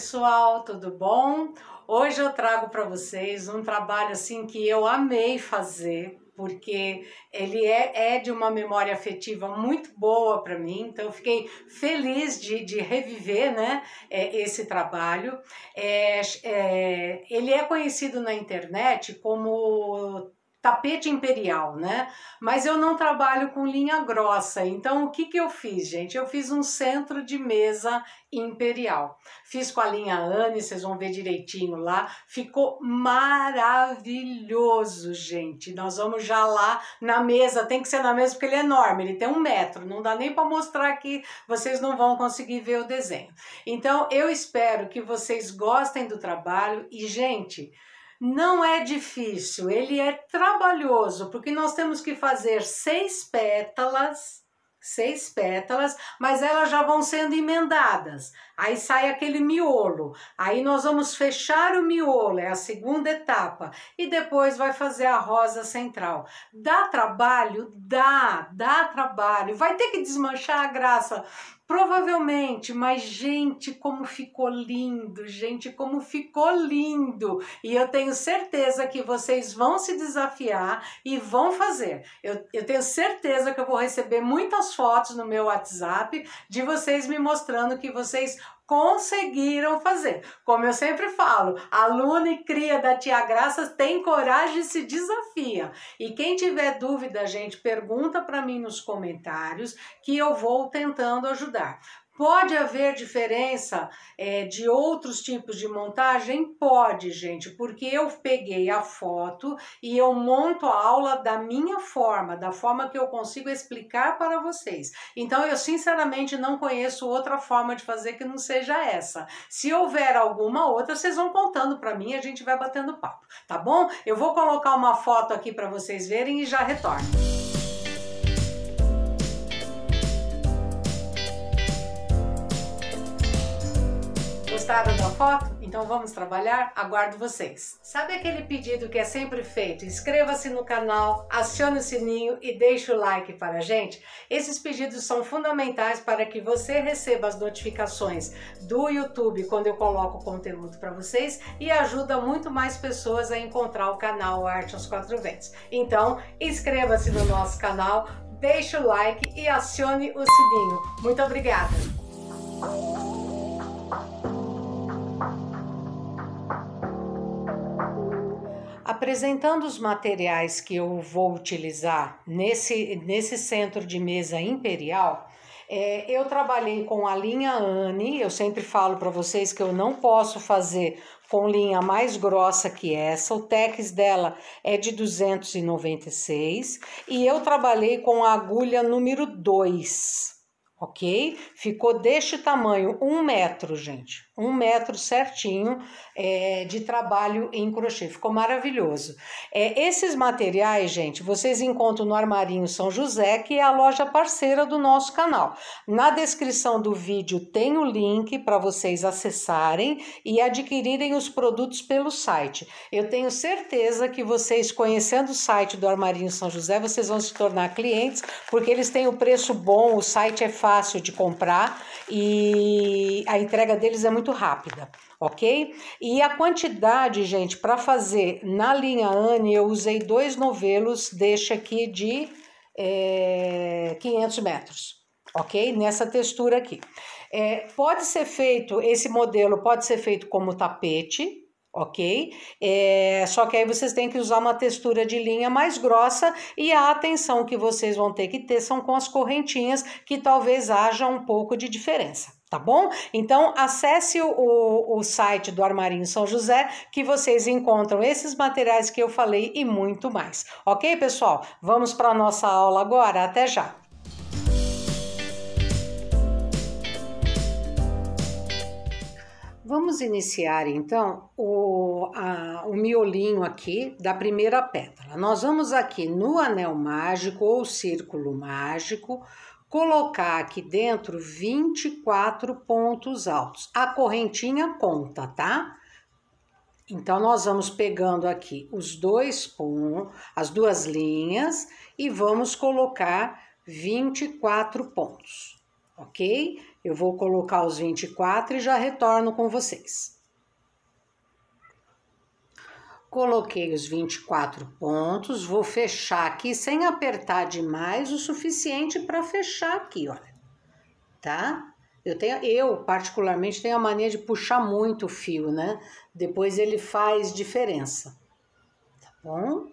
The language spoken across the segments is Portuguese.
Pessoal, tudo bom? Hoje eu trago para vocês um trabalho assim que eu amei fazer, porque ele é, é de uma memória afetiva muito boa para mim, então eu fiquei feliz de, de reviver né, é, esse trabalho. É, é, ele é conhecido na internet como tapete imperial, né? Mas eu não trabalho com linha grossa, então o que que eu fiz, gente? Eu fiz um centro de mesa imperial. Fiz com a linha Anne, vocês vão ver direitinho lá. Ficou maravilhoso, gente. Nós vamos já lá na mesa, tem que ser na mesa porque ele é enorme, ele tem um metro, não dá nem para mostrar aqui, vocês não vão conseguir ver o desenho. Então, eu espero que vocês gostem do trabalho e, gente, não é difícil, ele é trabalhoso, porque nós temos que fazer seis pétalas, seis pétalas, mas elas já vão sendo emendadas. Aí sai aquele miolo. Aí nós vamos fechar o miolo, é a segunda etapa. E depois vai fazer a rosa central. Dá trabalho? Dá, dá trabalho. Vai ter que desmanchar a graça Provavelmente, mas gente, como ficou lindo, gente, como ficou lindo. E eu tenho certeza que vocês vão se desafiar e vão fazer. Eu, eu tenho certeza que eu vou receber muitas fotos no meu WhatsApp de vocês me mostrando que vocês conseguiram fazer. Como eu sempre falo, aluna e cria da Tia Graça tem coragem e se desafia. E quem tiver dúvida, gente, pergunta para mim nos comentários que eu vou tentando ajudar. Pode haver diferença é, de outros tipos de montagem? Pode, gente, porque eu peguei a foto e eu monto a aula da minha forma, da forma que eu consigo explicar para vocês. Então, eu sinceramente não conheço outra forma de fazer que não seja essa. Se houver alguma outra, vocês vão contando para mim e a gente vai batendo papo, tá bom? Eu vou colocar uma foto aqui para vocês verem e já retorno. Gostaram da foto? Então vamos trabalhar? Aguardo vocês. Sabe aquele pedido que é sempre feito? Inscreva-se no canal, acione o sininho e deixe o like para a gente. Esses pedidos são fundamentais para que você receba as notificações do YouTube quando eu coloco conteúdo para vocês e ajuda muito mais pessoas a encontrar o canal Arte aos Quatro Ventos. Então, inscreva-se no nosso canal, deixe o like e acione o sininho. Muito obrigada! Apresentando os materiais que eu vou utilizar nesse, nesse centro de mesa imperial, é, eu trabalhei com a linha Anne, eu sempre falo para vocês que eu não posso fazer com linha mais grossa que essa, o tex dela é de 296 e eu trabalhei com a agulha número 2, ok? Ficou deste tamanho, um metro, gente um metro certinho é, de trabalho em crochê. Ficou maravilhoso. É, esses materiais, gente, vocês encontram no Armarinho São José, que é a loja parceira do nosso canal. Na descrição do vídeo tem o link para vocês acessarem e adquirirem os produtos pelo site. Eu tenho certeza que vocês, conhecendo o site do Armarinho São José, vocês vão se tornar clientes, porque eles têm o preço bom, o site é fácil de comprar e a entrega deles é muito muito rápida, ok? E a quantidade, gente, para fazer na linha Anne, eu usei dois novelos deste aqui de é, 500 metros, ok? Nessa textura aqui. É, pode ser feito, esse modelo pode ser feito como tapete, ok? É, só que aí vocês têm que usar uma textura de linha mais grossa e a atenção que vocês vão ter que ter são com as correntinhas, que talvez haja um pouco de diferença tá bom? Então acesse o, o site do Armarinho São José que vocês encontram esses materiais que eu falei e muito mais. Ok, pessoal? Vamos para a nossa aula agora. Até já! Vamos iniciar então o, a, o miolinho aqui da primeira pétala. Nós vamos aqui no anel mágico ou círculo mágico colocar aqui dentro 24 pontos altos. A correntinha conta, tá? Então, nós vamos pegando aqui os dois pontos, as duas linhas e vamos colocar 24 pontos, ok? Eu vou colocar os 24 e já retorno com vocês. Coloquei os 24 pontos, vou fechar aqui sem apertar demais, o suficiente para fechar aqui, olha. Tá? Eu tenho, eu particularmente tenho a mania de puxar muito o fio, né? Depois ele faz diferença. Tá bom?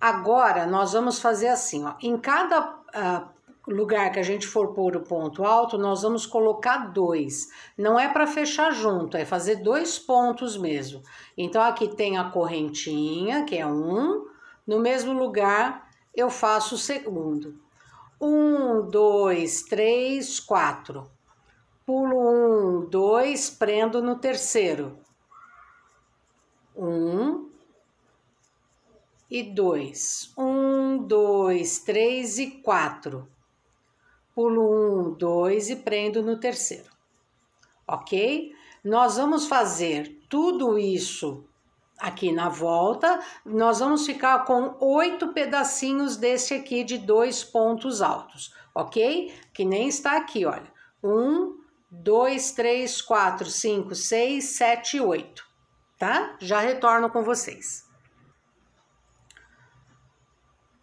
Agora nós vamos fazer assim, ó. Em cada uh, lugar que a gente for pôr o ponto alto, nós vamos colocar dois. Não é para fechar junto, é fazer dois pontos mesmo. Então, aqui tem a correntinha, que é um. No mesmo lugar, eu faço o segundo. Um, dois, três, quatro. Pulo um, dois, prendo no terceiro. Um e dois. Um, dois, três e quatro pulo um, dois e prendo no terceiro. Ok? Nós vamos fazer tudo isso aqui na volta. Nós vamos ficar com oito pedacinhos desse aqui de dois pontos altos, ok? Que nem está aqui, olha. Um, dois, três, quatro, cinco, seis, sete, oito, tá? Já retorno com vocês.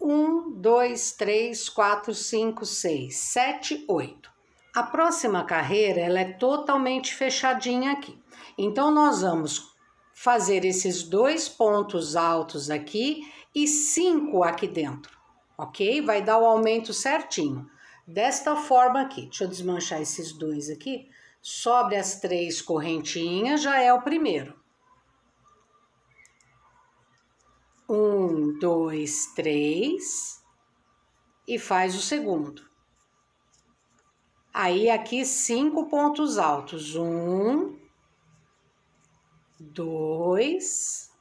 Um, dois, três, quatro, cinco, seis, sete, oito. A próxima carreira ela é totalmente fechadinha aqui. Então, nós vamos fazer esses dois pontos altos aqui e cinco aqui dentro, ok? Vai dar o aumento certinho. Desta forma aqui, deixa eu desmanchar esses dois aqui. Sobre as três correntinhas, já é o primeiro. Um, dois, três e faz o segundo. Aí aqui cinco pontos altos. Um, dois,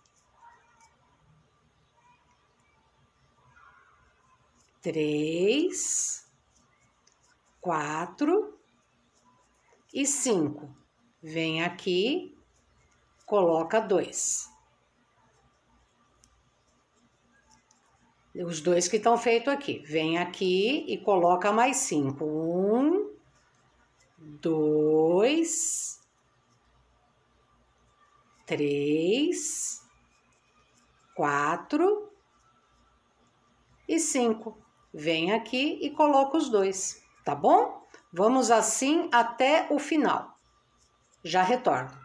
três, quatro e cinco. Vem aqui, coloca dois. Os dois que estão feitos aqui. Vem aqui e coloca mais cinco. Um, dois, três, quatro e cinco. Vem aqui e coloca os dois, tá bom? Vamos assim até o final. Já retorno.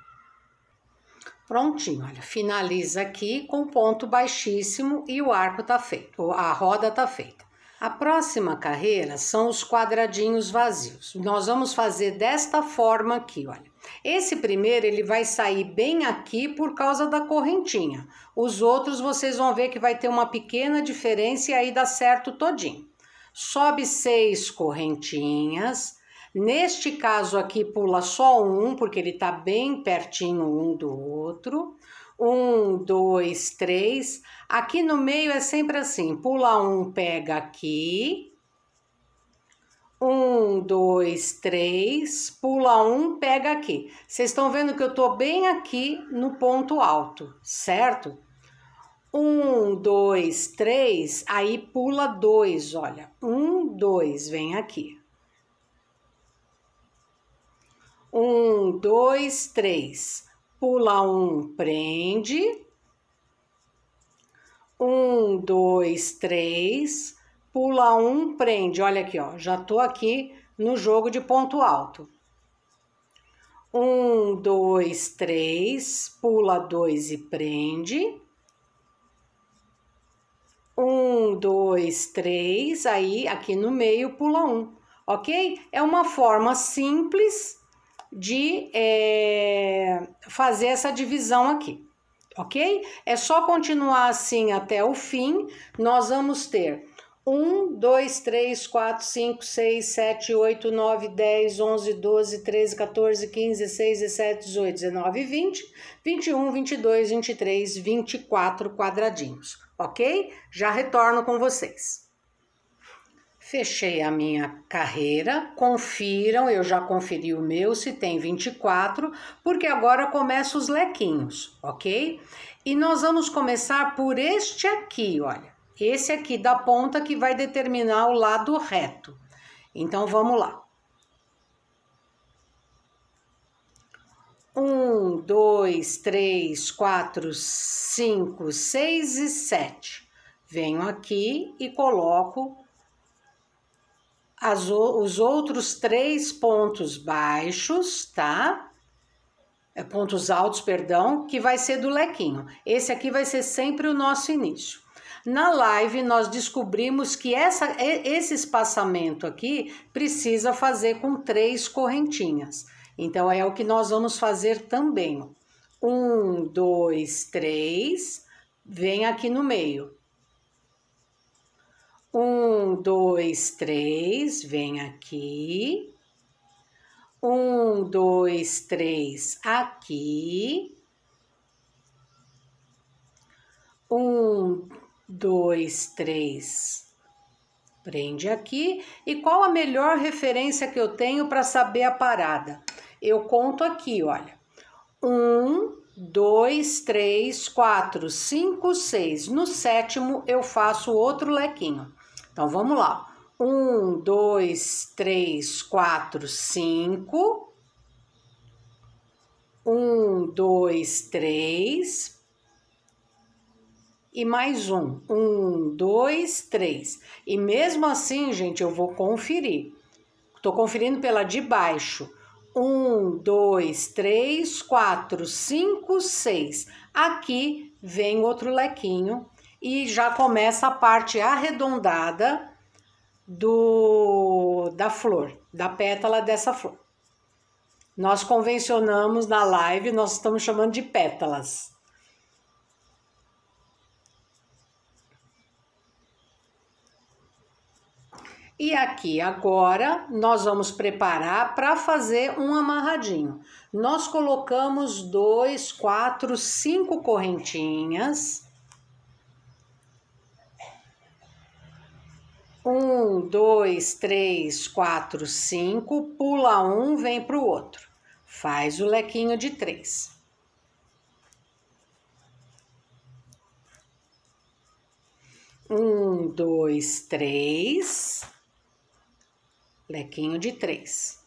Prontinho, olha, finaliza aqui com ponto baixíssimo e o arco tá feito, a roda tá feita. A próxima carreira são os quadradinhos vazios. Nós vamos fazer desta forma aqui, olha. Esse primeiro ele vai sair bem aqui por causa da correntinha. Os outros vocês vão ver que vai ter uma pequena diferença e aí dá certo todinho. Sobe seis correntinhas, Neste caso aqui, pula só um, porque ele tá bem pertinho um do outro. Um, dois, três. Aqui no meio é sempre assim: pula um, pega aqui. Um, dois, três, pula um, pega aqui. Vocês estão vendo que eu tô bem aqui no ponto alto, certo? Um, dois, três, aí pula dois, olha. Um, dois, vem aqui. Um, dois, três. Pula um, prende. Um, dois, três. Pula um, prende. Olha aqui, ó. Já tô aqui no jogo de ponto alto. Um, dois, três. Pula dois e prende. Um, dois, três. Aí, aqui no meio, pula um. Ok? É uma forma simples de é, fazer essa divisão aqui, ok? É só continuar assim até o fim. Nós vamos ter 1, 2, 3, 4, 5, 6, 7, 8, 9, 10, 11, 12, 13, 14, 15, 16, 17, 18, 19, 20, 21, 22, 23, 24 quadradinhos, ok? Já retorno com vocês. Fechei a minha carreira, confiram, eu já conferi o meu, se tem 24, porque agora começa os lequinhos, ok? E nós vamos começar por este aqui, olha. Esse aqui da ponta que vai determinar o lado reto. Então vamos lá. Um, dois, três, quatro, cinco, seis e sete. Venho aqui e coloco as, os outros três pontos baixos, tá? É, pontos altos, perdão, que vai ser do lequinho. Esse aqui vai ser sempre o nosso início. Na live, nós descobrimos que essa, esse espaçamento aqui precisa fazer com três correntinhas. Então, é o que nós vamos fazer também. Um, dois, três, vem aqui no meio. Um, dois, três, vem aqui. Um, dois, três, aqui. Um, dois, três. Prende aqui. E qual a melhor referência que eu tenho para saber a parada? Eu conto aqui, olha. Um, dois, três, quatro, cinco, seis. No sétimo, eu faço outro lequinho. Então, vamos lá. Um, dois, três, quatro, cinco. Um, dois, três. E mais um. Um, dois, três. E mesmo assim, gente, eu vou conferir. Tô conferindo pela de baixo. Um, dois, três, quatro, cinco, seis. Aqui vem outro lequinho e já começa a parte arredondada do da flor, da pétala dessa flor. Nós convencionamos na live, nós estamos chamando de pétalas. E aqui agora nós vamos preparar para fazer um amarradinho. Nós colocamos dois, quatro, cinco correntinhas Um, dois, três, quatro, cinco, pula um, vem para o outro. Faz o lequinho de três. Um, dois, três. Lequinho de três.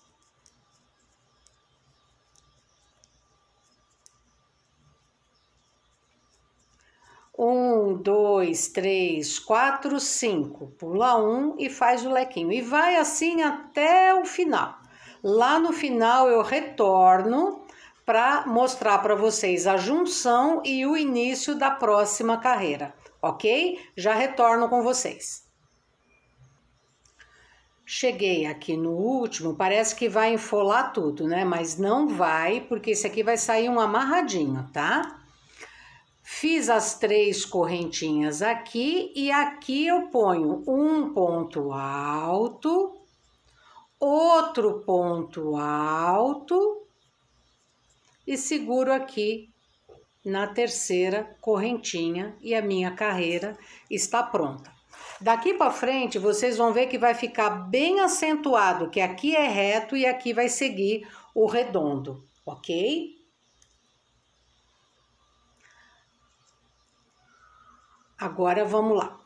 Um, dois, três, quatro, cinco. Pula um e faz o lequinho. E vai assim até o final. Lá no final eu retorno para mostrar para vocês a junção e o início da próxima carreira, ok? Já retorno com vocês. Cheguei aqui no último, parece que vai enfolar tudo, né? Mas não vai, porque esse aqui vai sair um amarradinho, tá? Fiz as três correntinhas aqui e aqui eu ponho um ponto alto, outro ponto alto e seguro aqui na terceira correntinha e a minha carreira está pronta. Daqui para frente vocês vão ver que vai ficar bem acentuado, que aqui é reto e aqui vai seguir o redondo, ok? Agora vamos lá.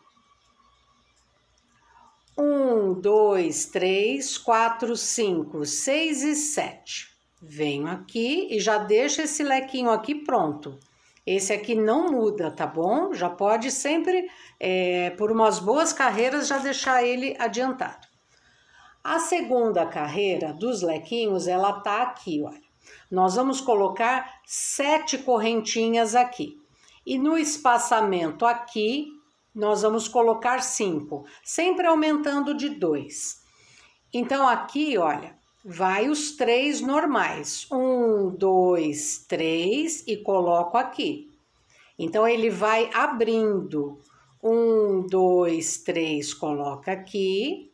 Um, dois, três, quatro, cinco, seis e sete. Venho aqui e já deixo esse lequinho aqui pronto. Esse aqui não muda, tá bom? Já pode sempre, é, por umas boas carreiras, já deixar ele adiantado. A segunda carreira dos lequinhos, ela tá aqui, olha. Nós vamos colocar sete correntinhas aqui. E no espaçamento aqui, nós vamos colocar 5, sempre aumentando de 2. Então, aqui, olha, vai os três normais. Um, dois, três e coloco aqui. Então, ele vai abrindo. Um, dois, três, coloca aqui.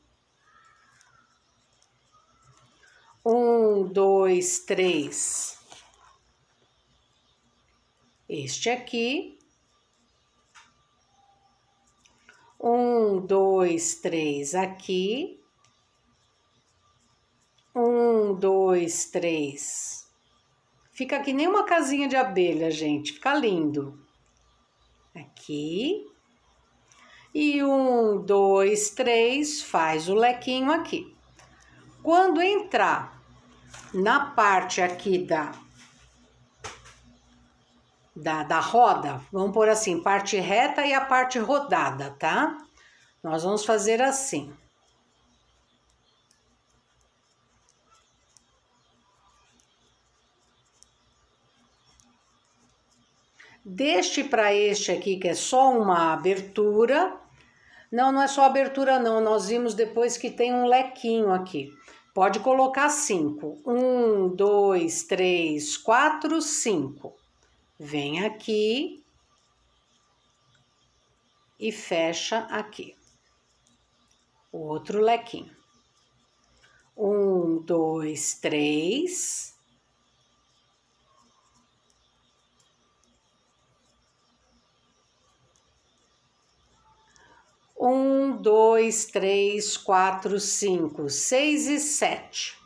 Um, dois, três este aqui. Um, dois, três aqui. Um, dois, três. Fica que nem uma casinha de abelha, gente. Fica lindo. Aqui. E um, dois, três, faz o lequinho aqui. Quando entrar na parte aqui da, da, da roda, vamos pôr assim, parte reta e a parte rodada, tá? Nós vamos fazer assim. Deste para este aqui, que é só uma abertura. Não, não é só abertura não, nós vimos depois que tem um lequinho aqui. Pode colocar cinco. Um, dois, três, quatro, cinco. Vem aqui e fecha aqui. O outro lequinho. Um, dois, três. Um, dois, três, quatro, cinco, seis e sete.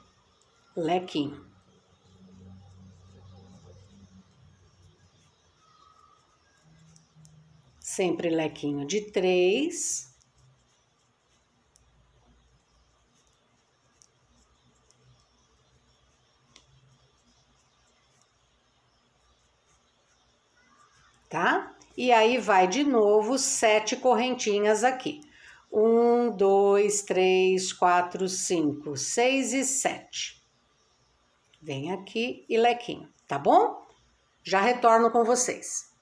Lequinho. Sempre lequinho de três. Tá? E aí vai de novo sete correntinhas aqui. Um, dois, três, quatro, cinco, seis e sete. Vem aqui e lequinho, tá bom? Já retorno com vocês.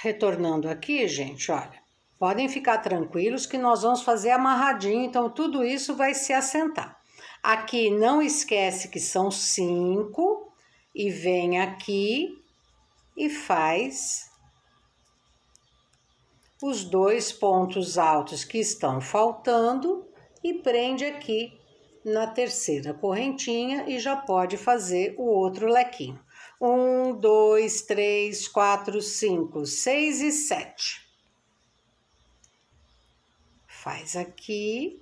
Retornando aqui, gente, olha, podem ficar tranquilos que nós vamos fazer amarradinho, então tudo isso vai se assentar. Aqui não esquece que são cinco e vem aqui e faz os dois pontos altos que estão faltando e prende aqui na terceira correntinha e já pode fazer o outro lequinho. Um, dois, três, quatro, cinco, seis e sete. Faz aqui.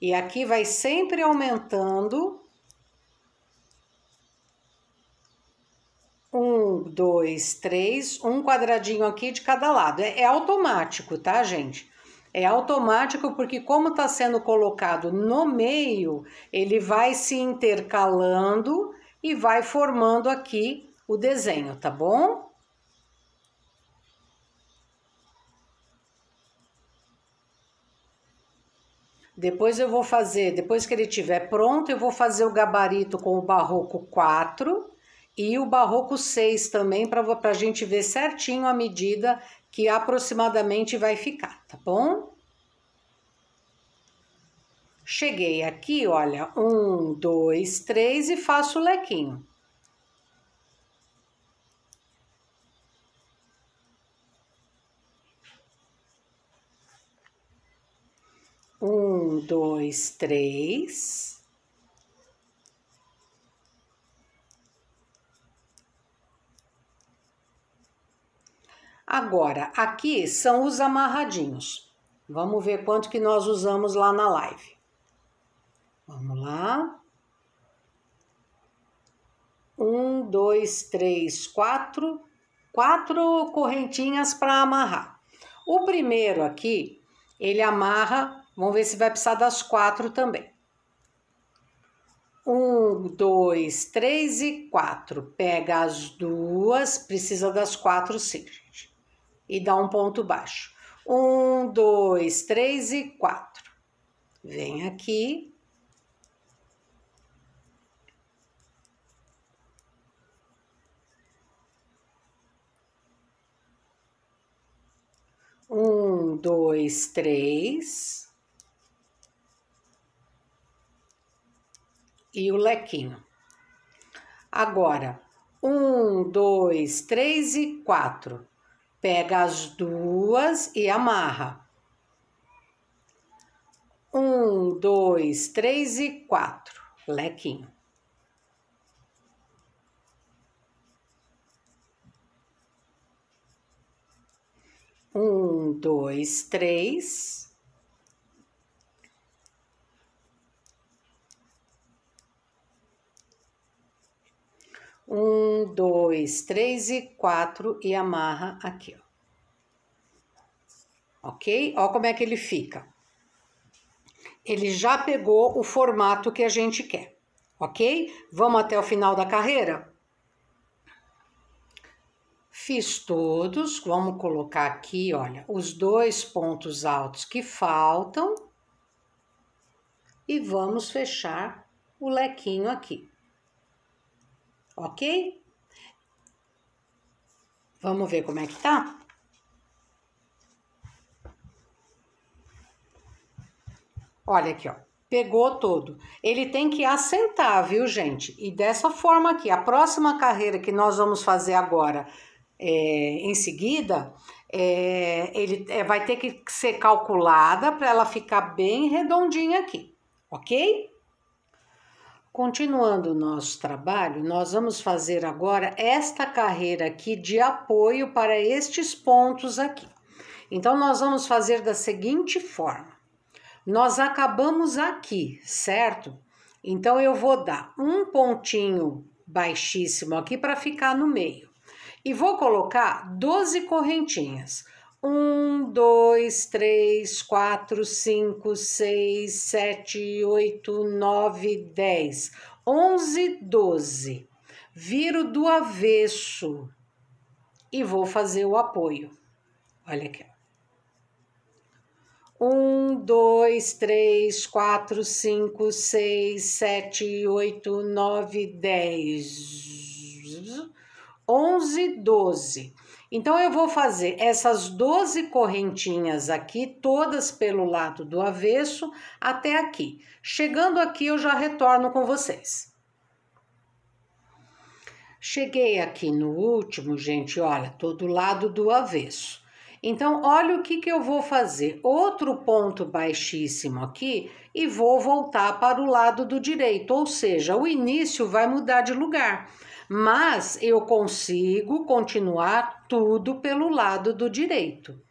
E aqui vai sempre aumentando Um, dois, três, um quadradinho aqui de cada lado. É, é automático, tá, gente? É automático porque como está sendo colocado no meio, ele vai se intercalando e vai formando aqui o desenho, tá bom? Depois eu vou fazer, depois que ele estiver pronto, eu vou fazer o gabarito com o barroco 4 e o Barroco 6 também, para a gente ver certinho a medida que aproximadamente vai ficar, tá bom? Cheguei aqui, olha, um, dois, três e faço o lequinho. Um, dois, três. Agora, aqui são os amarradinhos. Vamos ver quanto que nós usamos lá na live. Vamos lá. Um, dois, três, quatro. Quatro correntinhas para amarrar. O primeiro aqui, ele amarra, vamos ver se vai precisar das quatro também. Um, dois, três e quatro. Pega as duas, precisa das quatro sim, gente e dá um ponto baixo. Um, dois, três e quatro. Vem aqui. Um, dois, três. E o lequinho. Agora, um, dois, três e quatro. Pega as duas e amarra. Um, dois, três e quatro. Lequinho. Um, dois, três. Um, dois, três e quatro e amarra aqui, ó. Ok? Ó como é que ele fica. ele já pegou o formato que a gente quer, ok? Vamos até o final da carreira? Fiz todos, vamos colocar aqui, olha, os dois pontos altos que faltam e vamos fechar o lequinho aqui, ok? Vamos ver como é que tá? Olha aqui, ó. Pegou todo. Ele tem que assentar, viu, gente? E dessa forma aqui, a próxima carreira que nós vamos fazer agora, em seguida, é, ele é, vai ter que ser calculada para ela ficar bem redondinha aqui, ok? Continuando o nosso trabalho, nós vamos fazer agora esta carreira aqui de apoio para estes pontos aqui. Então, nós vamos fazer da seguinte forma. Nós acabamos aqui, certo? Então, eu vou dar um pontinho baixíssimo aqui para ficar no meio. E vou colocar 12 correntinhas. 1, 2, 3, 4, 5, 6, 7, 8, 9, 10, 11, 12. Viro do avesso e vou fazer o apoio. Olha aqui. Um, dois, três, quatro, cinco, seis, sete, oito, nove, dez, onze, doze. Então, eu vou fazer essas doze correntinhas aqui, todas pelo lado do avesso, até aqui. Chegando aqui, eu já retorno com vocês. Cheguei aqui no último, gente, olha, tô do lado do avesso. Então, olha o que, que eu vou fazer. Outro ponto baixíssimo aqui e vou voltar para o lado do direito, ou seja, o início vai mudar de lugar. Mas eu consigo continuar tudo pelo lado do direito,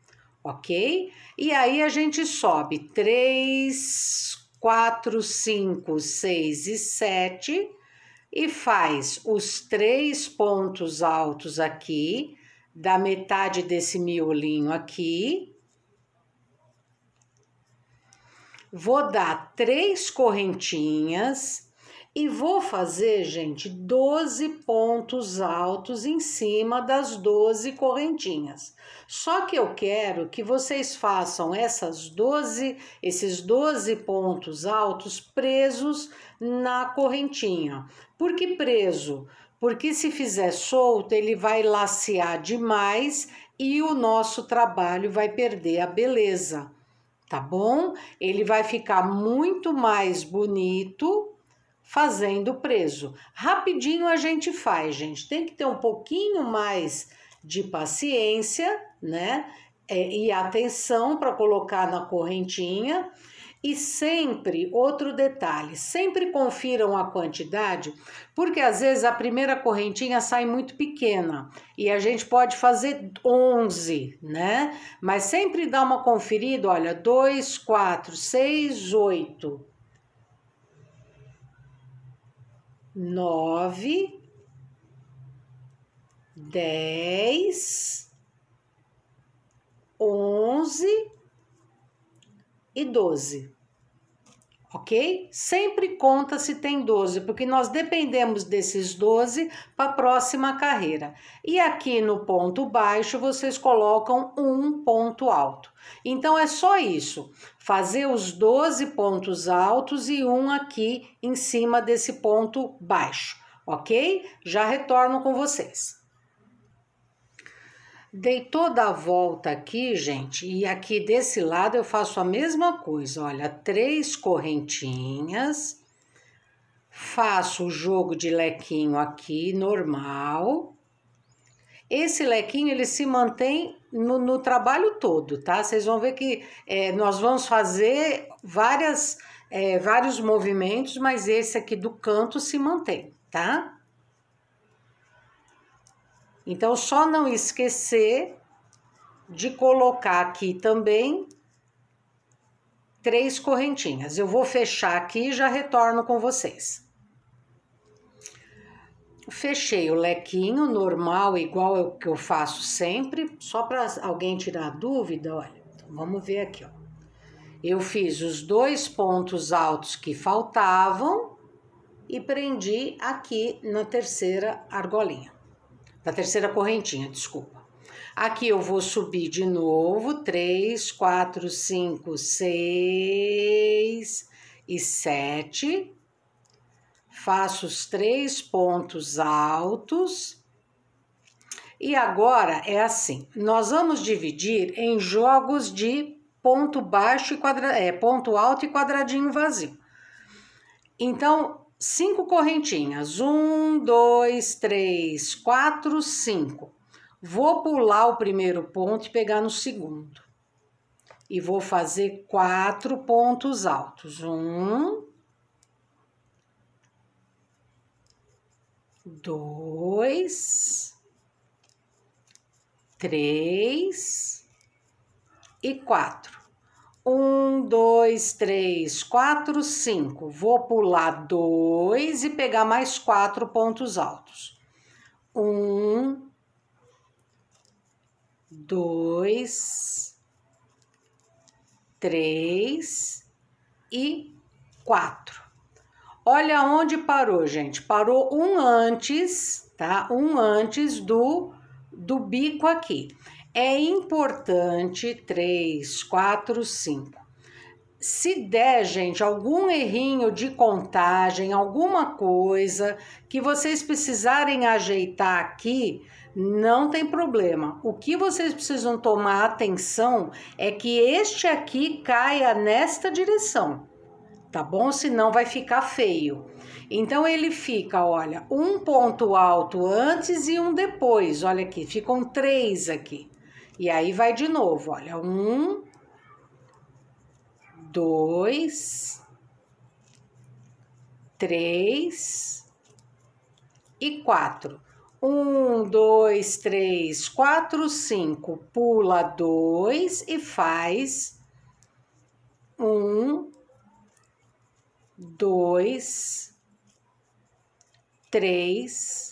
ok? E aí a gente sobe 3, 4, 5, 6 e 7 e faz os três pontos altos aqui da metade desse miolinho aqui. Vou dar três correntinhas e vou fazer, gente, 12 pontos altos em cima das 12 correntinhas. Só que eu quero que vocês façam essas 12, esses 12 pontos altos presos na correntinha. Por que preso? porque se fizer solto, ele vai lacear demais e o nosso trabalho vai perder a beleza, tá bom? Ele vai ficar muito mais bonito fazendo preso. Rapidinho a gente faz, gente. Tem que ter um pouquinho mais de paciência, né? É, e atenção para colocar na correntinha e sempre, outro detalhe, sempre confiram a quantidade, porque às vezes a primeira correntinha sai muito pequena e a gente pode fazer 11, né? Mas sempre dá uma conferida, olha, 2, 4, 6, 8, 9, 10, 11 e 12. Ok? Sempre conta se tem 12, porque nós dependemos desses 12 para a próxima carreira. E aqui no ponto baixo, vocês colocam um ponto alto. Então, é só isso. Fazer os 12 pontos altos e um aqui em cima desse ponto baixo. Ok? Já retorno com vocês. Dei toda a volta aqui, gente, e aqui desse lado eu faço a mesma coisa. Olha, três correntinhas, faço o jogo de lequinho aqui, normal. Esse lequinho, ele se mantém no, no trabalho todo, tá? Vocês vão ver que é, nós vamos fazer várias, é, vários movimentos, mas esse aqui do canto se mantém, tá? Então, só não esquecer de colocar aqui também três correntinhas. Eu vou fechar aqui e já retorno com vocês. Fechei o lequinho normal, igual é o que eu faço sempre, só para alguém tirar dúvida, olha. Então, vamos ver aqui, ó. Eu fiz os dois pontos altos que faltavam e prendi aqui na terceira argolinha, na terceira correntinha, desculpa. Aqui eu vou subir de novo, três, quatro, cinco, seis e sete. Faço os três pontos altos. E agora é assim, nós vamos dividir em jogos de ponto baixo e quadra, é, ponto alto e quadradinho vazio. Então, cinco correntinhas. Um, dois, três, quatro, cinco. Vou pular o primeiro ponto e pegar no segundo. E vou fazer quatro pontos altos. Um, dois, três e quatro. Um, dois, três, quatro, cinco. Vou pular dois e pegar mais quatro pontos altos. Um, dois, três e quatro. Olha onde parou, gente. Parou um antes, tá? Um antes do, do bico aqui. É importante, três, quatro, cinco. Se der, gente, algum errinho de contagem, alguma coisa que vocês precisarem ajeitar aqui, não tem problema. O que vocês precisam tomar atenção é que este aqui caia nesta direção, tá bom? Senão vai ficar feio. Então ele fica, olha, um ponto alto antes e um depois. Olha aqui, ficam três aqui. E aí vai de novo, olha, um, dois, três e quatro. Um, dois, três, quatro, cinco. Pula dois e faz um, dois, três,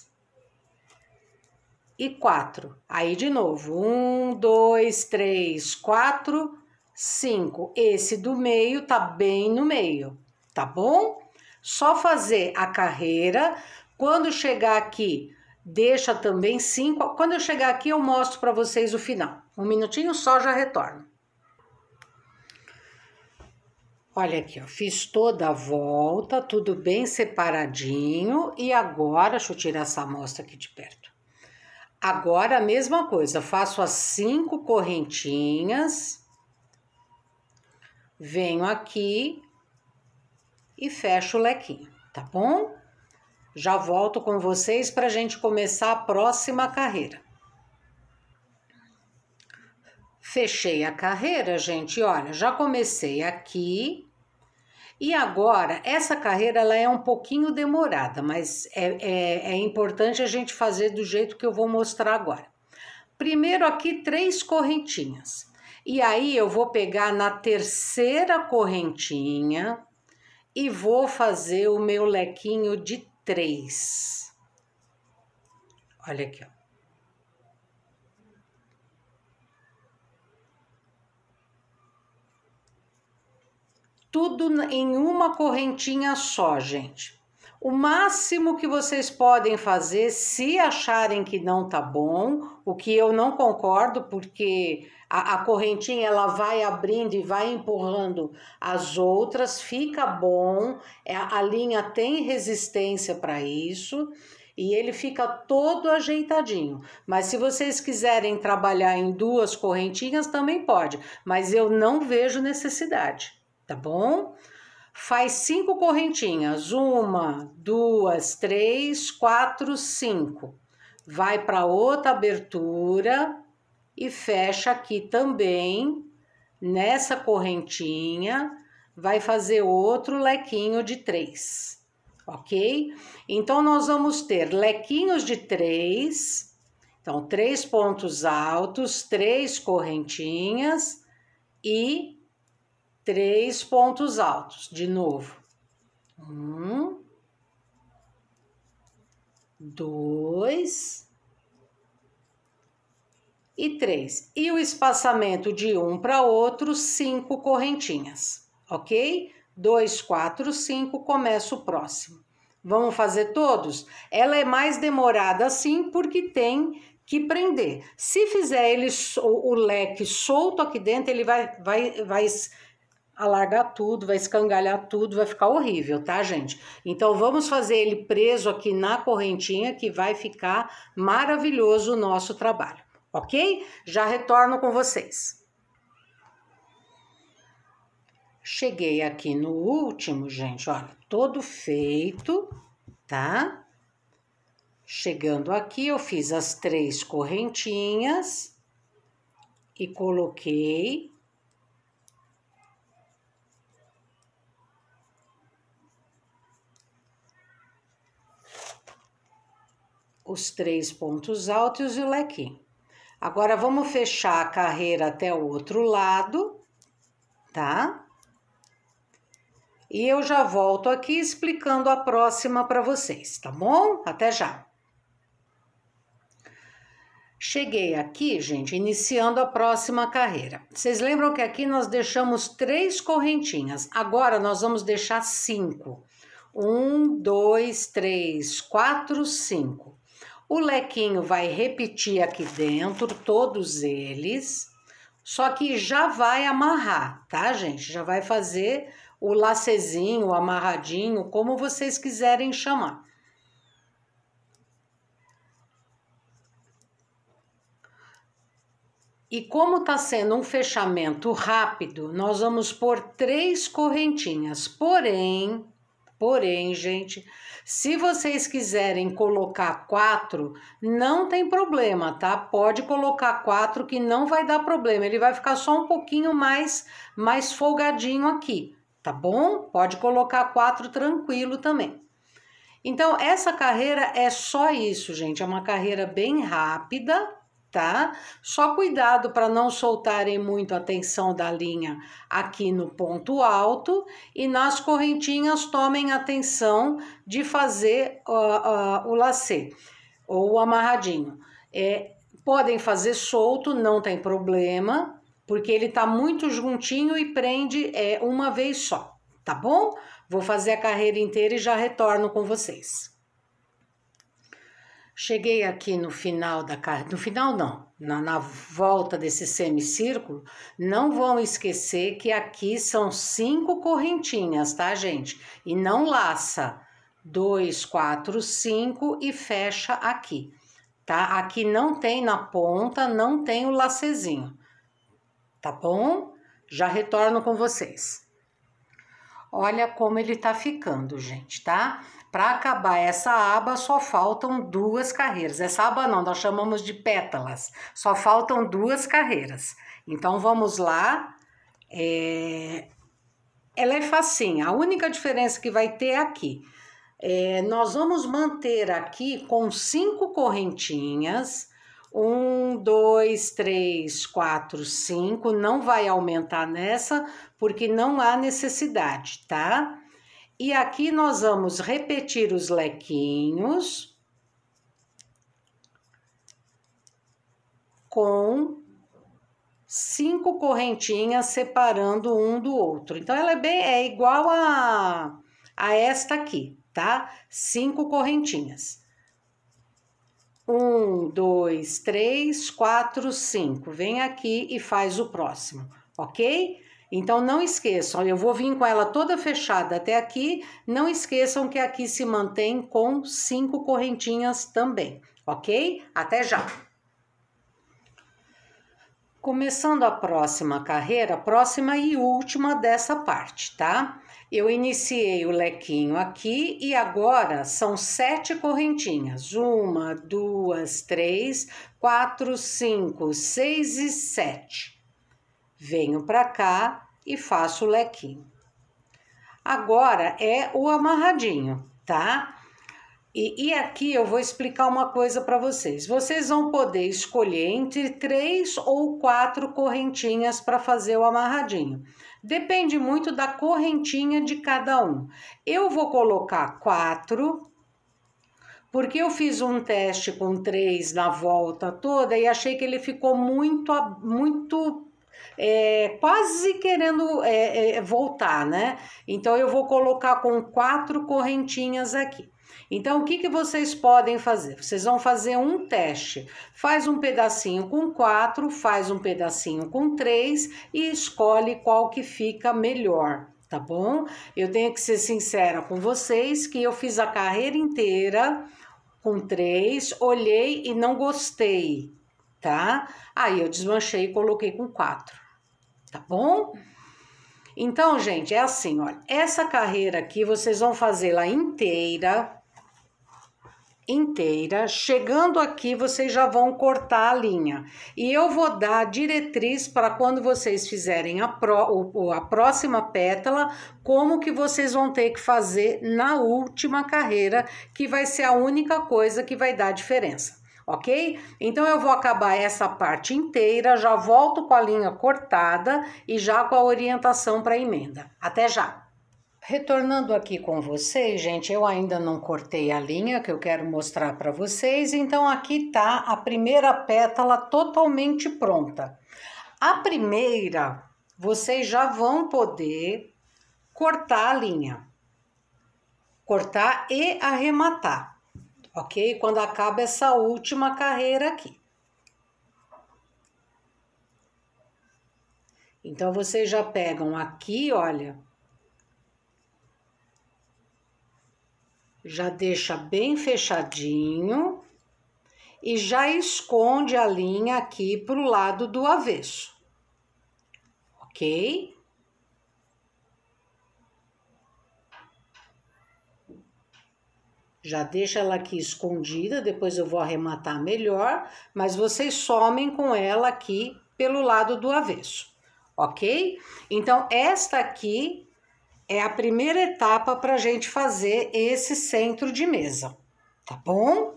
e quatro. Aí de novo, um, dois, três, quatro, cinco. Esse do meio tá bem no meio, tá bom? Só fazer a carreira. Quando chegar aqui, deixa também cinco. Quando eu chegar aqui, eu mostro para vocês o final. Um minutinho só, já retorno. Olha aqui, ó, fiz toda a volta, tudo bem separadinho. E agora, deixa eu tirar essa amostra aqui de perto. Agora a mesma coisa, faço as cinco correntinhas, venho aqui e fecho o lequinho, tá bom? Já volto com vocês para a gente começar a próxima carreira. Fechei a carreira, gente, olha, já comecei aqui e agora, essa carreira ela é um pouquinho demorada, mas é, é, é importante a gente fazer do jeito que eu vou mostrar agora. Primeiro aqui, três correntinhas. E aí eu vou pegar na terceira correntinha e vou fazer o meu lequinho de três. Olha aqui, ó. Tudo em uma correntinha só, gente. O máximo que vocês podem fazer, se acharem que não tá bom, o que eu não concordo, porque a, a correntinha ela vai abrindo e vai empurrando as outras, fica bom, é, a linha tem resistência para isso e ele fica todo ajeitadinho. Mas se vocês quiserem trabalhar em duas correntinhas, também pode, mas eu não vejo necessidade tá bom? Faz cinco correntinhas, uma, duas, três, quatro, cinco. Vai para outra abertura e fecha aqui também, nessa correntinha, vai fazer outro lequinho de três, ok? Então, nós vamos ter lequinhos de três, então, três pontos altos, três correntinhas e três pontos altos, de novo. Um, dois, e três. E o espaçamento de um para outro, cinco correntinhas, ok? Dois, quatro, cinco, começa o próximo. Vamos fazer todos? Ela é mais demorada assim porque tem que prender. Se fizer ele o, o leque solto aqui dentro, ele vai, vai, vai alargar tudo, vai escangalhar tudo, vai ficar horrível, tá, gente? Então vamos fazer ele preso aqui na correntinha que vai ficar maravilhoso o nosso trabalho, ok? Já retorno com vocês. Cheguei aqui no último, gente, olha, todo feito, tá? Chegando aqui, eu fiz as três correntinhas e coloquei os três pontos altos e o lequinho. Agora, vamos fechar a carreira até o outro lado, tá? E eu já volto aqui explicando a próxima para vocês, tá bom? Até já! Cheguei aqui, gente, iniciando a próxima carreira. Vocês lembram que aqui nós deixamos três correntinhas, agora nós vamos deixar cinco. Um, dois, três, quatro, cinco. O lequinho vai repetir aqui dentro, todos eles, só que já vai amarrar, tá, gente? Já vai fazer o lacezinho, o amarradinho, como vocês quiserem chamar. E como está sendo um fechamento rápido, nós vamos pôr três correntinhas. Porém, porém, gente, se vocês quiserem colocar quatro, não tem problema, tá? Pode colocar quatro que não vai dar problema. Ele vai ficar só um pouquinho mais, mais folgadinho aqui, tá bom? Pode colocar quatro tranquilo também. Então, essa carreira é só isso, gente. É uma carreira bem rápida, tá? Só cuidado para não soltarem muito a tensão da linha aqui no ponto alto e nas correntinhas tomem atenção de fazer uh, uh, o lacê ou o amarradinho. É, podem fazer solto, não tem problema, porque ele tá muito juntinho e prende é, uma vez só, tá bom? Vou fazer a carreira inteira e já retorno com vocês. Cheguei aqui no final da no final não, na, na volta desse semicírculo, não vão esquecer que aqui são cinco correntinhas, tá, gente? E não laça. Dois, quatro, cinco e fecha aqui, tá? Aqui não tem na ponta, não tem o lacezinho, tá bom? Já retorno com vocês. Olha como ele tá ficando, gente, tá? Para acabar essa aba, só faltam duas carreiras. Essa aba não, nós chamamos de pétalas. Só faltam duas carreiras. Então, vamos lá. É... Ela é facinha. A única diferença que vai ter é aqui. É, nós vamos manter aqui com cinco correntinhas. Um, dois, três, quatro, cinco. Não vai aumentar nessa, porque não há necessidade, tá? E aqui nós vamos repetir os lequinhos com cinco correntinhas separando um do outro. Então, ela é, bem, é igual a, a esta aqui, tá? Cinco correntinhas. Um, dois, três, quatro, cinco. Vem aqui e faz o próximo, ok? Então não esqueçam, eu vou vir com ela toda fechada até aqui. Não esqueçam que aqui se mantém com cinco correntinhas também, ok? Até já! Começando a próxima carreira, próxima e última dessa parte, tá? Eu iniciei o lequinho aqui e agora são sete correntinhas. Uma, duas, três, quatro, cinco, seis e sete venho para cá e faço o lequinho. Agora é o amarradinho, tá? E, e aqui eu vou explicar uma coisa para vocês. Vocês vão poder escolher entre três ou quatro correntinhas para fazer o amarradinho. Depende muito da correntinha de cada um. Eu vou colocar quatro, porque eu fiz um teste com três na volta toda e achei que ele ficou muito, muito é, quase querendo é, é, voltar, né? Então eu vou colocar com quatro correntinhas aqui. Então, o que, que vocês podem fazer? Vocês vão fazer um teste. Faz um pedacinho com quatro, faz um pedacinho com três e escolhe qual que fica melhor, tá bom? Eu tenho que ser sincera com vocês que eu fiz a carreira inteira com três, olhei e não gostei, tá? Aí eu desmanchei e coloquei com quatro, tá bom? Então, gente, é assim, olha, essa carreira aqui vocês vão fazer lá inteira, inteira. Chegando aqui, vocês já vão cortar a linha. E eu vou dar a diretriz para quando vocês fizerem a, pro, a próxima pétala, como que vocês vão ter que fazer na última carreira, que vai ser a única coisa que vai dar diferença. Ok? Então eu vou acabar essa parte inteira, já volto com a linha cortada e já com a orientação para emenda. Até já! Retornando aqui com vocês, gente, eu ainda não cortei a linha que eu quero mostrar para vocês, então aqui tá a primeira pétala totalmente pronta. A primeira, vocês já vão poder cortar a linha, cortar e arrematar, ok? Quando acaba essa última carreira aqui. Então, vocês já pegam aqui, olha, já deixa bem fechadinho e já esconde a linha aqui para o lado do avesso, ok? Já deixa ela aqui escondida, depois eu vou arrematar melhor, mas vocês somem com ela aqui pelo lado do avesso, ok? Então, esta aqui é a primeira etapa para a gente fazer esse centro de mesa, tá bom?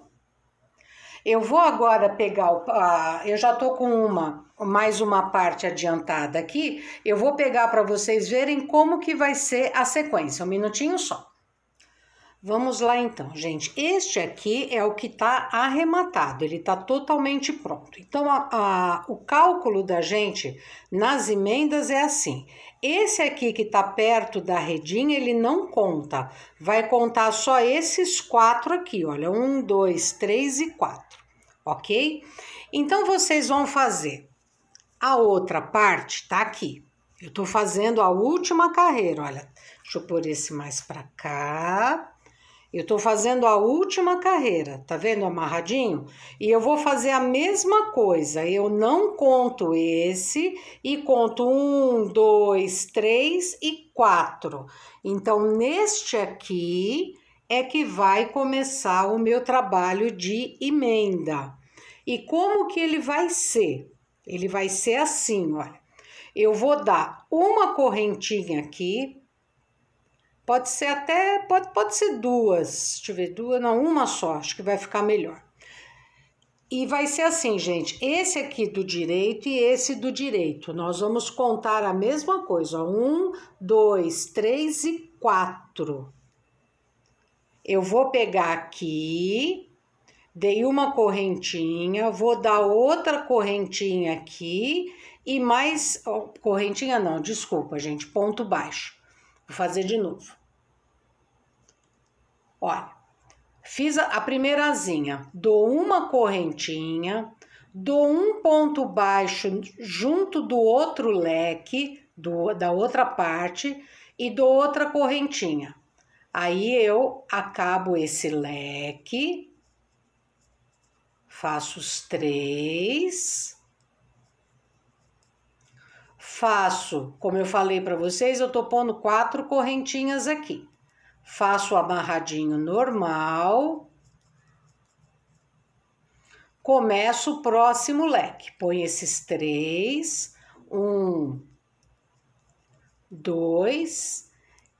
Eu vou agora pegar, o, eu já tô com uma, mais uma parte adiantada aqui, eu vou pegar para vocês verem como que vai ser a sequência, um minutinho só. Vamos lá então, gente. Este aqui é o que está arrematado, ele está totalmente pronto. Então, a, a, o cálculo da gente nas emendas é assim: esse aqui que está perto da redinha, ele não conta. Vai contar só esses quatro aqui, olha. Um, dois, três e quatro, ok? Então, vocês vão fazer a outra parte, tá aqui. Eu estou fazendo a última carreira, olha. Deixa eu pôr esse mais para cá. Eu estou fazendo a última carreira, tá vendo amarradinho? E eu vou fazer a mesma coisa. Eu não conto esse e conto um, dois, três e quatro. Então, neste aqui é que vai começar o meu trabalho de emenda. E como que ele vai ser? Ele vai ser assim, olha. Eu vou dar uma correntinha aqui, Pode ser até, pode, pode ser duas, deixa eu ver, duas, não, uma só, acho que vai ficar melhor. E vai ser assim, gente, esse aqui do direito e esse do direito. Nós vamos contar a mesma coisa, um, dois, três e quatro. Eu vou pegar aqui, dei uma correntinha, vou dar outra correntinha aqui e mais, correntinha não, desculpa, gente, ponto baixo. Vou fazer de novo. Olha, fiz a, primeira asinha, dou uma correntinha, dou um ponto baixo junto do outro leque, do, da outra parte, e dou outra correntinha. Aí eu acabo esse leque, faço os três, faço, como eu falei para vocês, eu tô pondo quatro correntinhas aqui faço o amarradinho normal, começo o próximo leque. Põe esses três, um, dois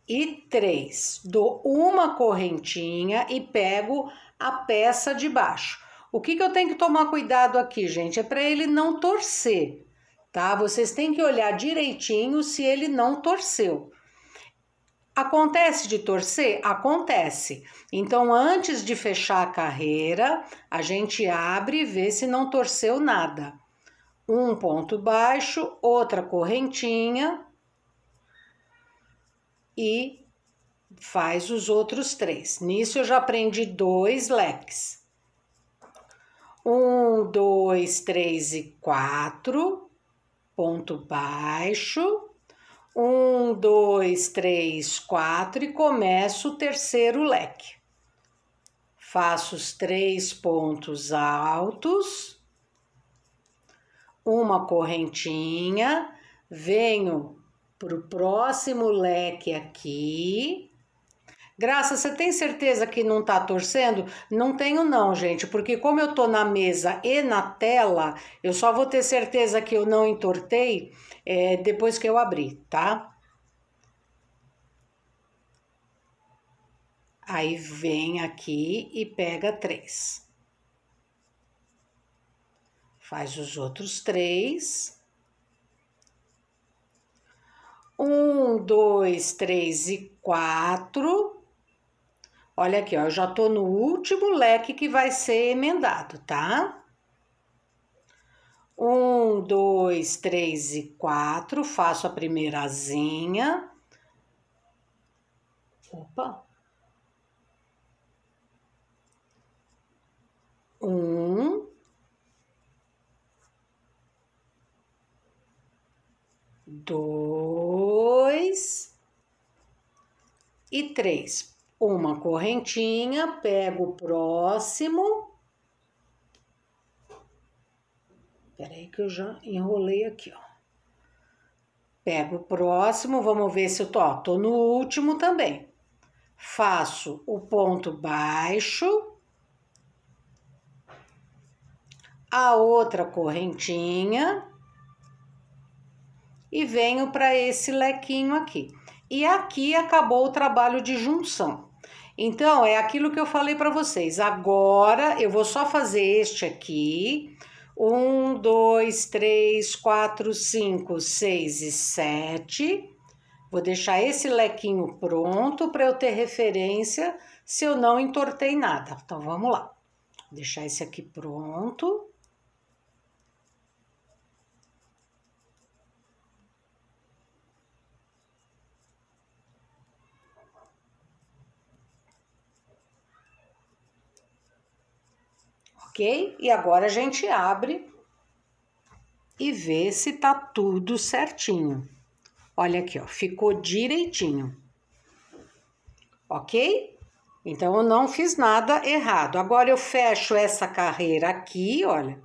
e três. Dou uma correntinha e pego a peça de baixo. O que, que eu tenho que tomar cuidado aqui, gente? É para ele não torcer, tá? Vocês têm que olhar direitinho se ele não torceu. Acontece de torcer? Acontece. Então, antes de fechar a carreira, a gente abre e vê se não torceu nada. Um ponto baixo, outra correntinha e faz os outros três. Nisso eu já aprendi dois leques. Um, dois, três e quatro, ponto baixo um, dois, três, quatro e começo o terceiro leque. Faço os três pontos altos, uma correntinha, venho para o próximo leque aqui. Graça, você tem certeza que não tá torcendo? Não tenho não, gente, porque como eu tô na mesa e na tela, eu só vou ter certeza que eu não entortei é, depois que eu abrir, tá? Aí vem aqui e pega três. Faz os outros três. Um, dois, três e quatro. Olha aqui, ó, eu já tô no último leque que vai ser emendado, tá? Um, dois, três e quatro. Faço a primeira asinha. Opa. Um. Dois. E três. Uma correntinha, pego o próximo Peraí que eu já enrolei aqui, ó. Pego o próximo, vamos ver se eu tô, ó, tô no último também. Faço o ponto baixo, a outra correntinha e venho para esse lequinho aqui. E aqui acabou o trabalho de junção. Então, é aquilo que eu falei para vocês. Agora, eu vou só fazer este aqui, um, dois, três, quatro, cinco, seis e sete. Vou deixar esse lequinho pronto para eu ter referência se eu não entortei nada. Então, vamos lá. Vou deixar esse aqui pronto. Ok? E agora a gente abre e vê se tá tudo certinho. Olha aqui, ó, ficou direitinho. Ok? Então eu não fiz nada errado. Agora eu fecho essa carreira aqui, olha.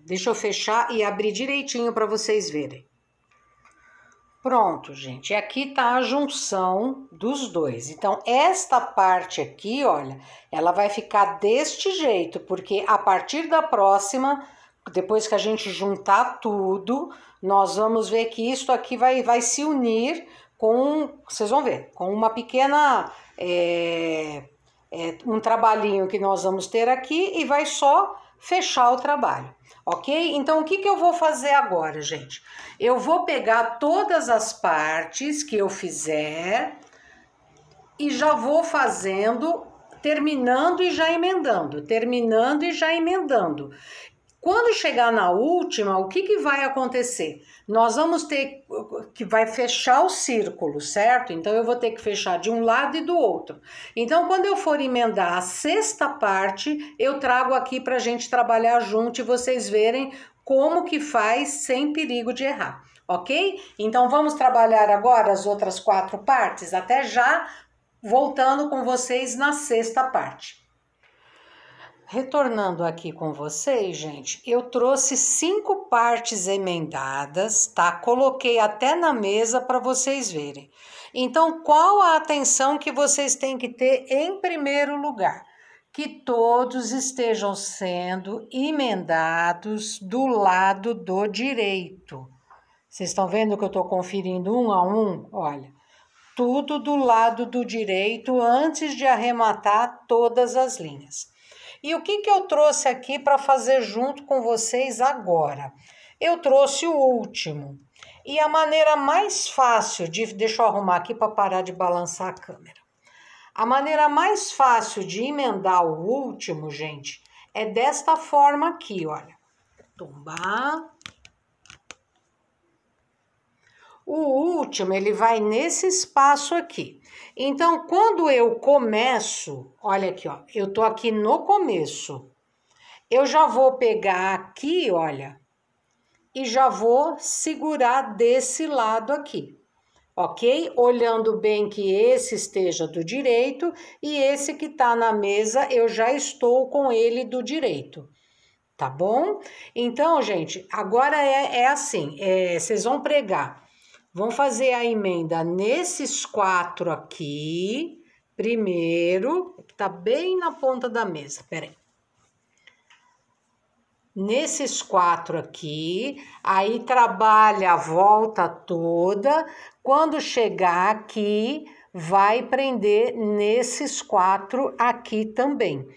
Deixa eu fechar e abrir direitinho para vocês verem. Pronto, gente. Aqui tá a junção dos dois. Então, esta parte aqui, olha, ela vai ficar deste jeito, porque a partir da próxima, depois que a gente juntar tudo, nós vamos ver que isto aqui vai, vai se unir com, vocês vão ver, com uma pequena, é, é, um trabalhinho que nós vamos ter aqui e vai só fechar o trabalho ok? Então, o que, que eu vou fazer agora, gente? Eu vou pegar todas as partes que eu fizer e já vou fazendo, terminando e já emendando, terminando e já emendando. Quando chegar na última, o que, que vai acontecer? Nós vamos ter que vai fechar o círculo, certo? Então eu vou ter que fechar de um lado e do outro. Então, quando eu for emendar a sexta parte, eu trago aqui para a gente trabalhar junto e vocês verem como que faz sem perigo de errar, ok? Então vamos trabalhar agora as outras quatro partes, até já voltando com vocês na sexta parte. Retornando aqui com vocês, gente, eu trouxe cinco partes emendadas, tá? Coloquei até na mesa para vocês verem. Então, qual a atenção que vocês têm que ter em primeiro lugar? Que todos estejam sendo emendados do lado do direito. Vocês estão vendo que eu estou conferindo um a um? Olha, tudo do lado do direito antes de arrematar todas as linhas. E o que, que eu trouxe aqui para fazer junto com vocês agora? Eu trouxe o último. E a maneira mais fácil de. Deixa eu arrumar aqui para parar de balançar a câmera. A maneira mais fácil de emendar o último, gente, é desta forma aqui, olha. Tombar. O último, ele vai nesse espaço aqui. Então, quando eu começo, olha aqui, ó, eu tô aqui no começo. Eu já vou pegar aqui, olha, e já vou segurar desse lado aqui, ok? Olhando bem que esse esteja do direito e esse que tá na mesa eu já estou com ele do direito, tá bom? Então, gente, agora é, é assim: é, vocês vão pregar, vão fazer a emenda nesses quatro aqui, primeiro, que tá bem na ponta da mesa, peraí nesses quatro aqui, aí trabalha a volta toda. Quando chegar aqui, vai prender nesses quatro aqui também.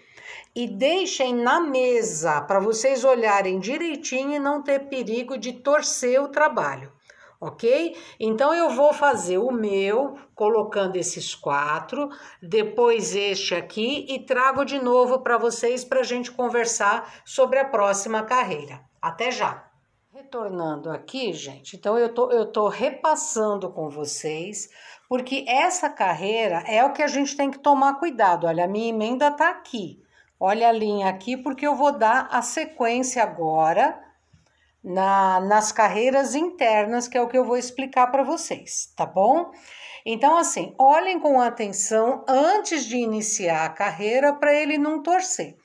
E deixem na mesa para vocês olharem direitinho e não ter perigo de torcer o trabalho ok? Então eu vou fazer o meu colocando esses quatro, depois este aqui e trago de novo para vocês para a gente conversar sobre a próxima carreira. Até já! Retornando aqui, gente, então eu tô, eu tô repassando com vocês, porque essa carreira é o que a gente tem que tomar cuidado. Olha, a minha emenda tá aqui. Olha a linha aqui, porque eu vou dar a sequência agora na, nas carreiras internas, que é o que eu vou explicar para vocês, tá bom? Então, assim, olhem com atenção antes de iniciar a carreira para ele não torcer.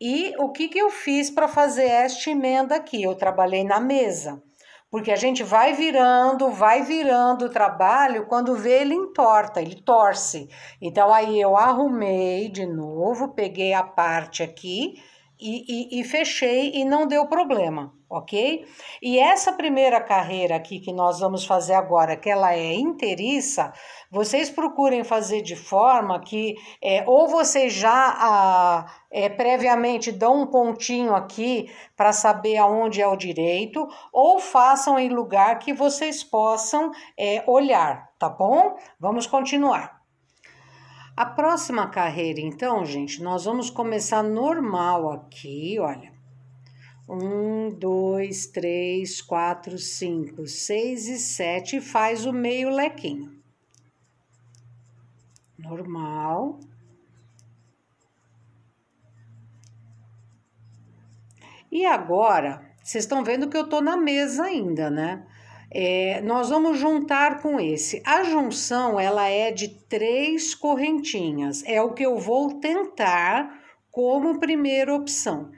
E o que, que eu fiz para fazer esta emenda aqui? Eu trabalhei na mesa, porque a gente vai virando, vai virando o trabalho, quando vê ele entorta, ele torce. Então, aí eu arrumei de novo, peguei a parte aqui e, e, e fechei e não deu problema ok? E essa primeira carreira aqui que nós vamos fazer agora, que ela é inteiriça, vocês procurem fazer de forma que é, ou vocês já a, é, previamente dão um pontinho aqui para saber aonde é o direito, ou façam em lugar que vocês possam é, olhar, tá bom? Vamos continuar. A próxima carreira, então, gente, nós vamos começar normal aqui, olha. Um, dois, três, quatro, cinco, seis e sete. Faz o meio lequinho. Normal. E agora, vocês estão vendo que eu tô na mesa ainda, né? É, nós vamos juntar com esse. A junção, ela é de três correntinhas. É o que eu vou tentar como primeira opção.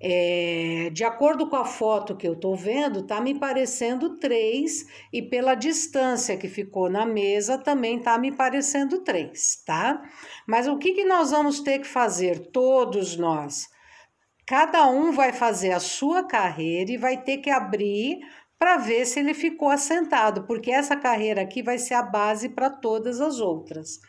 É, de acordo com a foto que eu tô vendo, tá me parecendo três, e pela distância que ficou na mesa, também tá me parecendo três, tá? Mas o que, que nós vamos ter que fazer, todos nós? Cada um vai fazer a sua carreira e vai ter que abrir para ver se ele ficou assentado, porque essa carreira aqui vai ser a base para todas as outras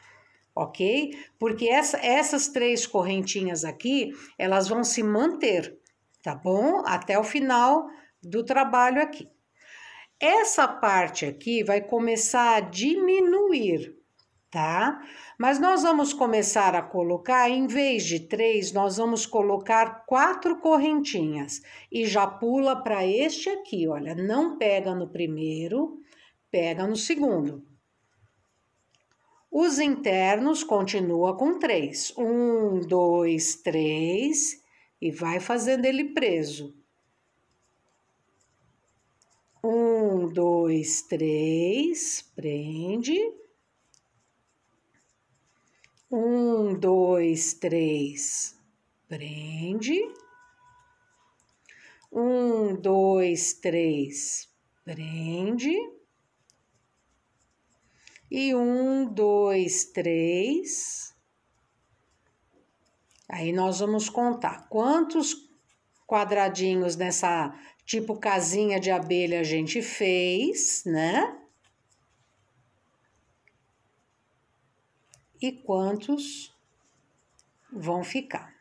ok? Porque essa, essas três correntinhas aqui, elas vão se manter, tá bom? Até o final do trabalho aqui. Essa parte aqui vai começar a diminuir, tá? Mas nós vamos começar a colocar, em vez de três, nós vamos colocar quatro correntinhas e já pula para este aqui, olha, não pega no primeiro, pega no segundo. Os internos continua com três. Um, dois, três, e vai fazendo ele preso. Um, dois, três, prende. Um, dois, três, prende. Um, dois, três, prende. E um, dois, três. Aí nós vamos contar quantos quadradinhos nessa tipo casinha de abelha a gente fez, né? e quantos vão ficar.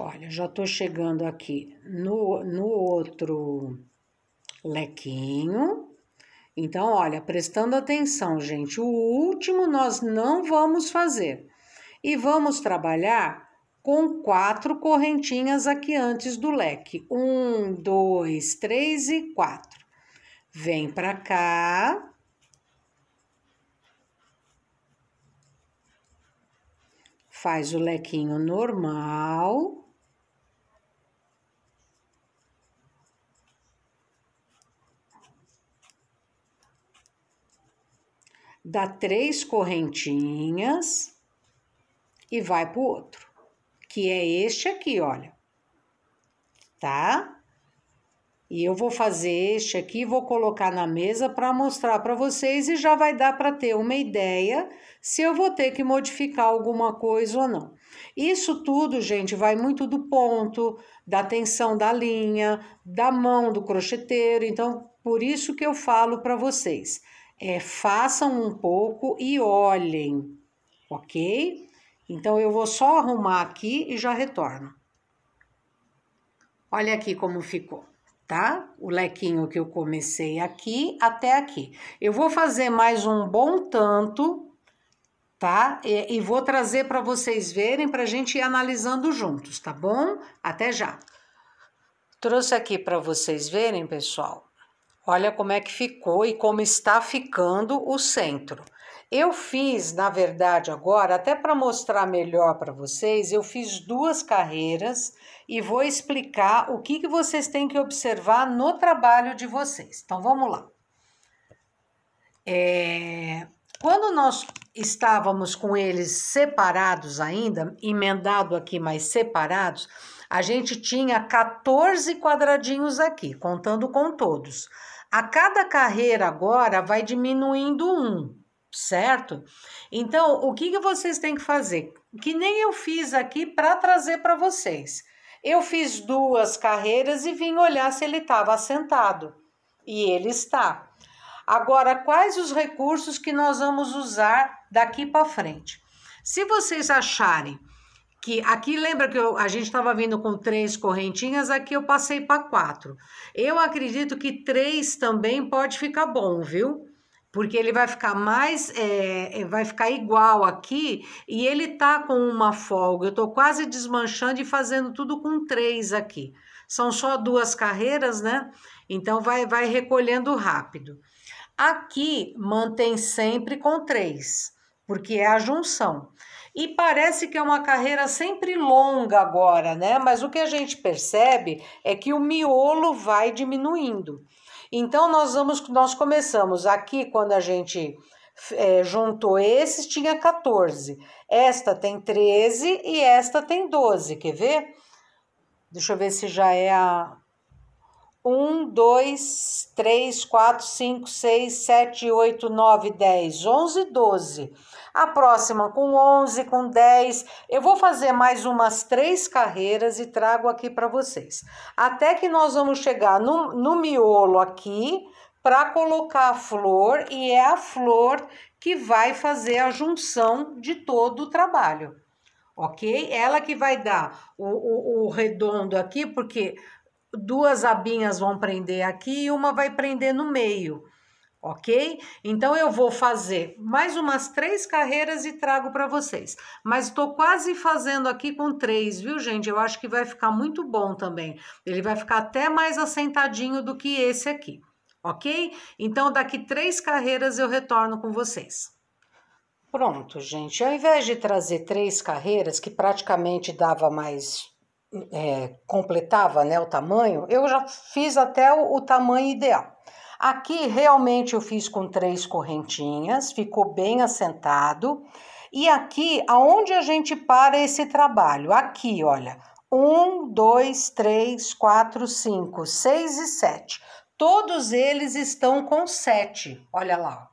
Olha, já estou chegando aqui no, no outro lequinho. Então, olha, prestando atenção, gente, o último nós não vamos fazer. E vamos trabalhar com quatro correntinhas aqui antes do leque. Um, dois, três e quatro. Vem para cá. Faz o lequinho normal. dá três correntinhas e vai pro outro, que é este aqui, olha. Tá? E eu vou fazer este aqui, vou colocar na mesa para mostrar para vocês e já vai dar para ter uma ideia se eu vou ter que modificar alguma coisa ou não. Isso tudo, gente, vai muito do ponto, da tensão da linha, da mão do crocheteiro, então por isso que eu falo para vocês é, façam um pouco e olhem, ok? Então, eu vou só arrumar aqui e já retorno. Olha aqui como ficou, tá? O lequinho que eu comecei aqui até aqui. Eu vou fazer mais um bom tanto, tá? E, e vou trazer para vocês verem, para a gente ir analisando juntos, tá bom? Até já. Trouxe aqui para vocês verem, pessoal, Olha como é que ficou e como está ficando o centro. Eu fiz, na verdade, agora, até para mostrar melhor para vocês, eu fiz duas carreiras e vou explicar o que, que vocês têm que observar no trabalho de vocês. Então, vamos lá. É, quando nós estávamos com eles separados ainda, emendado aqui, mas separados, a gente tinha 14 quadradinhos aqui, contando com todos. A cada carreira agora vai diminuindo um, certo? Então, o que, que vocês têm que fazer? Que nem eu fiz aqui para trazer para vocês. Eu fiz duas carreiras e vim olhar se ele estava assentado. E ele está. Agora, quais os recursos que nós vamos usar daqui para frente? Se vocês acharem que aqui lembra que eu, a gente estava vindo com três correntinhas, aqui eu passei para quatro. Eu acredito que três também pode ficar bom, viu? Porque ele vai ficar mais, é, é vai ficar igual aqui e ele tá com uma folga. Eu tô quase desmanchando e fazendo tudo com três aqui. São só duas carreiras, né? Então vai, vai recolhendo rápido. Aqui mantém sempre com três, porque é a junção. E parece que é uma carreira sempre longa agora, né? Mas o que a gente percebe é que o miolo vai diminuindo. Então nós vamos, nós começamos aqui quando a gente é, juntou esses, tinha 14. Esta tem 13 e esta tem 12. Quer ver? Deixa eu ver se já é a 1, 2, 3, 4, 5, 6, 7, 8, 9, 10, 11, 12 a próxima com 11, com 10. Eu vou fazer mais umas três carreiras e trago aqui para vocês. Até que nós vamos chegar no, no miolo aqui para colocar a flor e é a flor que vai fazer a junção de todo o trabalho. Ok? Ela que vai dar o, o, o redondo aqui, porque duas abinhas vão prender aqui e uma vai prender no meio ok? Então eu vou fazer mais umas três carreiras e trago para vocês. Mas estou quase fazendo aqui com três, viu, gente? Eu acho que vai ficar muito bom também. Ele vai ficar até mais assentadinho do que esse aqui, ok? Então daqui três carreiras eu retorno com vocês. Pronto, gente. Ao invés de trazer três carreiras, que praticamente dava mais é, completava né, o tamanho, eu já fiz até o, o tamanho ideal. Aqui realmente eu fiz com três correntinhas, ficou bem assentado. E aqui, aonde a gente para esse trabalho? Aqui, olha. Um, dois, três, quatro, cinco, seis e sete. Todos eles estão com sete. Olha lá.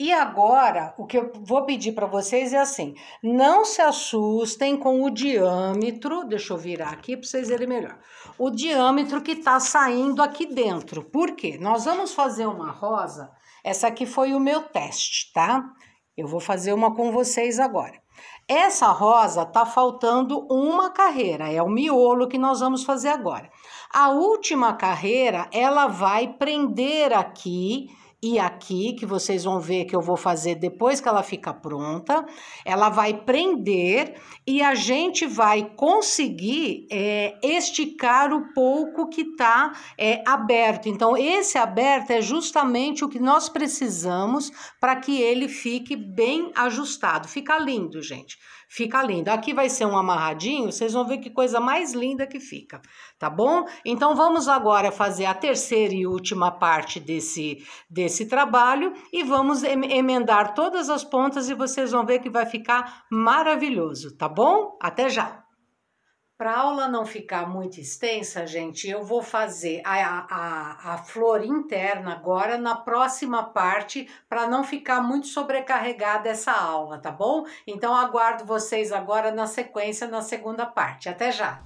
E agora, o que eu vou pedir para vocês é assim: não se assustem com o diâmetro, deixa eu virar aqui para vocês verem melhor. O diâmetro que está saindo aqui dentro. Por quê? Nós vamos fazer uma rosa. Essa aqui foi o meu teste, tá? Eu vou fazer uma com vocês agora. Essa rosa tá faltando uma carreira, é o miolo que nós vamos fazer agora. A última carreira, ela vai prender aqui e aqui, que vocês vão ver que eu vou fazer depois que ela fica pronta, ela vai prender e a gente vai conseguir é, esticar o pouco que está é, aberto. Então, esse aberto é justamente o que nós precisamos para que ele fique bem ajustado. Fica lindo, gente. Fica lindo. Aqui vai ser um amarradinho, vocês vão ver que coisa mais linda que fica, tá bom? Então vamos agora fazer a terceira e última parte desse, desse trabalho e vamos emendar todas as pontas e vocês vão ver que vai ficar maravilhoso, tá bom? Até já! Para a aula não ficar muito extensa, gente, eu vou fazer a, a, a flor interna agora na próxima parte para não ficar muito sobrecarregada essa aula, tá bom? Então aguardo vocês agora na sequência na segunda parte. Até já!